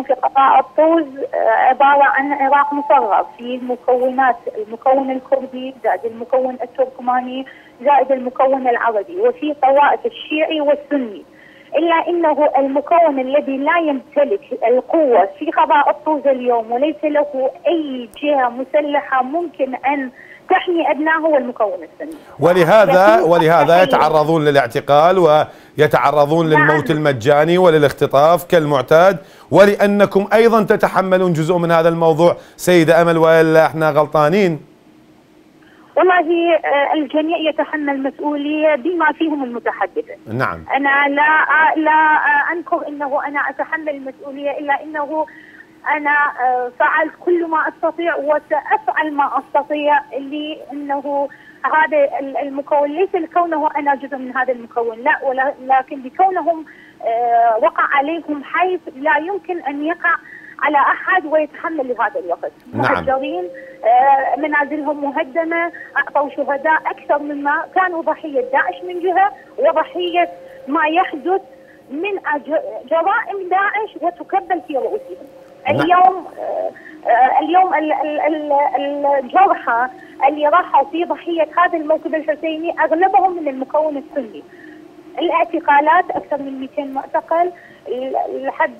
في قطاع الطوز عبارة عن عراق مصغر في المكونات المكون الكردي زائد المكون التركماني زائد المكون العربي. وفي طوائف الشيعي والسني. إلا إنه المكون الذي لا يمتلك القوة في قضاء الطوز اليوم وليس له أي جهة مسلحة ممكن أن تحمي أبنائه هو المكون السني. ولهذا ولهذا يتعرضون للاعتقال ويتعرضون نعم. للموت المجاني وللاختطاف كالمعتاد ولأنكم أيضا تتحملون جزء من هذا الموضوع سيدة أمل وإلا إحنا غلطانين. والله آه، الجميع يتحمل مسؤولية بما فيهم المتحدثه. نعم. أنا لا لا أنكر إنه أنا أتحمل المسؤولية إلا إنه أنا آه، فعلت كل ما أستطيع وسأفعل ما أستطيع اللي إنه هذا المكون ليس لكونه أنا جزء من هذا المكون لا ولكن لكونهم آه، وقع عليهم حيث لا يمكن أن يقع على أحد ويتحمل لهذا الوقت نعم. مهجرين آه، منازلهم مهدمة أعطوا شهداء أكثر مما كانوا ضحية داعش من جهة وضحية ما يحدث من جرائم داعش وتكبل في رؤوسهم. اليوم آه، اليوم الجرحى اللي راحوا في ضحية هذا الموكب الحسيني أغلبهم من المكون السني الاعتقالات أكثر من 200 معتقل لحد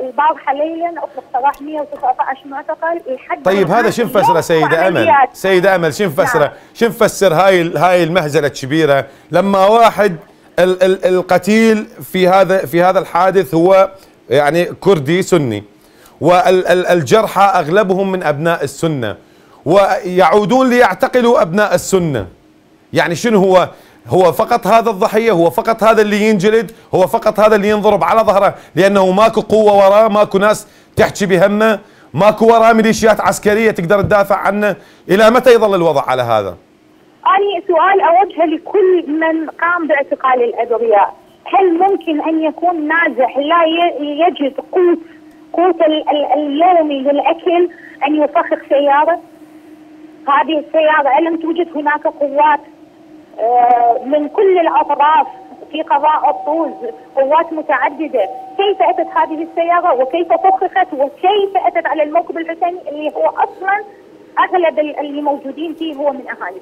البارحة ليلا اطلق سراح 119 معتقل لحد طيب هذا شو مفسره سيده أمل؟ سيده أمل شو مفسره؟ نعم. شو مفسر هاي هاي المهزلة الكبيرة لما واحد ال ال القتيل في هذا في هذا الحادث هو يعني كردي سني والجرحى أغلبهم من أبناء السنة. ويعودون ليعتقلوا أبناء السنة. يعني شنو هو؟ هو فقط هذا الضحية؟ هو فقط هذا اللي ينجلد؟ هو فقط هذا اللي ينضرب على ظهره؟ لأنه ماكو قوة وراه ماكو ناس تحكي بهمه ماكو وراه ميليشيات عسكرية تقدر تدافع عنه. إلى متى يظل الوضع على هذا؟ أنا سؤال أوجهه لكل من قام باعتقال الأبرياء هل ممكن أن يكون نازح لا يجد قوت قوت اليومي للأكل أن يفخخ سيارة. هذه السيارة ألم توجد هناك قوات آه، من كل الأطراف في قضاء الطوز قوات متعددة، كيف أتت هذه السيارة وكيف فخخت وكيف أتت على الموكب الحسيني اللي هو أصلا أغلب اللي موجودين فيه هو من أهالي.